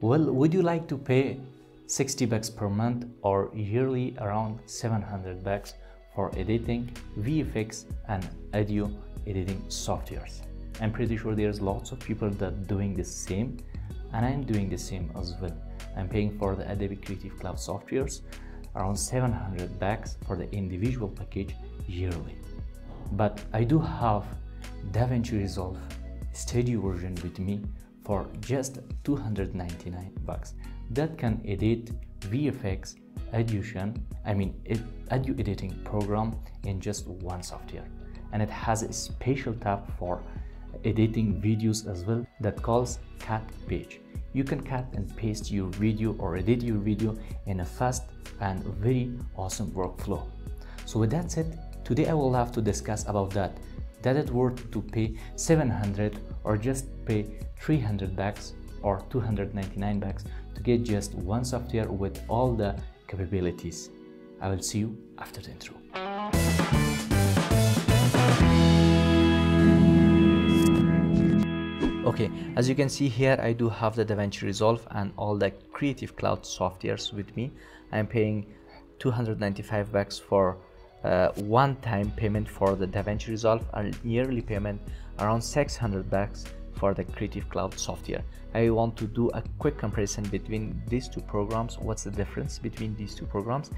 Well, would you like to pay 60 bucks per month or yearly around 700 bucks for editing VFX and audio editing softwares? I'm pretty sure there's lots of people that doing the same and I'm doing the same as well. I'm paying for the Adobe Creative Cloud softwares around 700 bucks for the individual package yearly. But I do have DaVinci Resolve Studio version with me for just 299 bucks. That can edit VFX edition I mean audio editing program in just one software. And it has a special tab for editing videos as well that calls cut page. You can cut and paste your video or edit your video in a fast and very awesome workflow. So with that said today i will have to discuss about that that it worth to pay 700 or just pay 300 bucks or 299 bucks to get just one software with all the capabilities. I will see you after the intro. Okay, as you can see here, I do have the DaVinci Resolve and all the Creative Cloud softwares with me. I'm paying 295 bucks for uh, one-time payment for the DaVinci Resolve and yearly payment around 600 bucks for the Creative Cloud software. I want to do a quick comparison between these two programs. What's the difference between these two programs?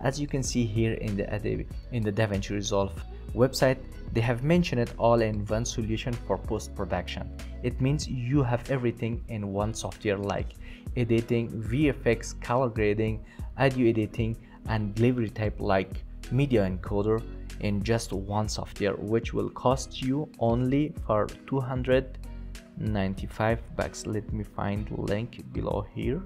As you can see here in the Adobe, in the DaVinci Resolve website, they have mentioned it all in one solution for post-production. It means you have everything in one software like editing, VFX, color grading, audio editing, and delivery type like media encoder in just one software which will cost you only for 295 bucks. Let me find link below here.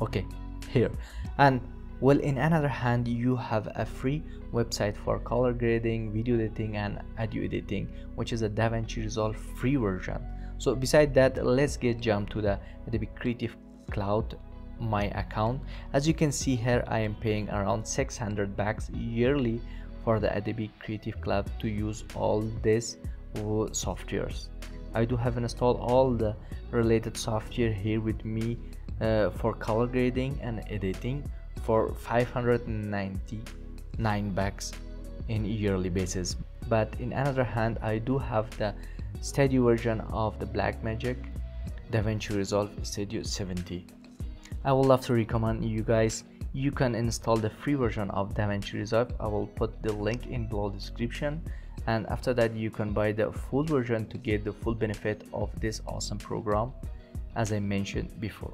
Okay here. And well in another hand you have a free website for color grading video editing and audio editing which is a DaVinci Resolve free version. So beside that let's get jump to the Adobe Creative Cloud my account. As you can see here i am paying around 600 bucks yearly for the adobe creative cloud to use all these softwares. I do have installed all the related software here with me uh, for color grading and editing for 599 bucks in yearly basis. But in another hand i do have the studio version of the blackmagic davinci resolve studio 70 I would love to recommend you guys you can install the free version of DaVinci Resolve I will put the link in below description and after that you can buy the full version to get the full benefit of this awesome program as I mentioned before.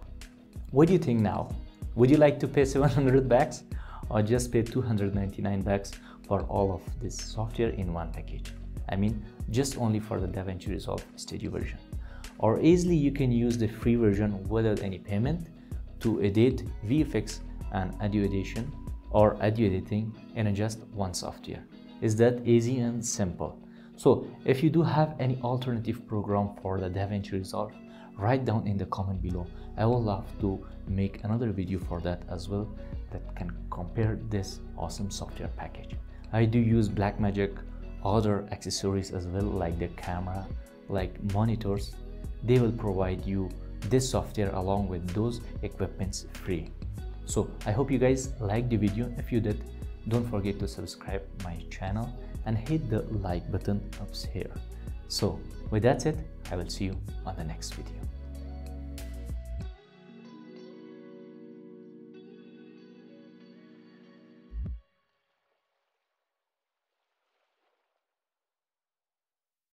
What do you think now? Would you like to pay 700 bucks or just pay 299 bucks for all of this software in one package? I mean just only for the DaVinci Resolve Studio version. Or easily you can use the free version without any payment to edit VFX and audio edition or audio editing in just one software. Is that easy and simple? So if you do have any alternative program for the DaVinci Resolve, write down in the comment below. I will love to make another video for that as well that can compare this awesome software package. I do use Blackmagic other accessories as well like the camera, like monitors. They will provide you this software along with those equipments free. So i hope you guys liked the video. If you did don't forget to subscribe my channel and hit the like button up here. So with that said i will see you on the next video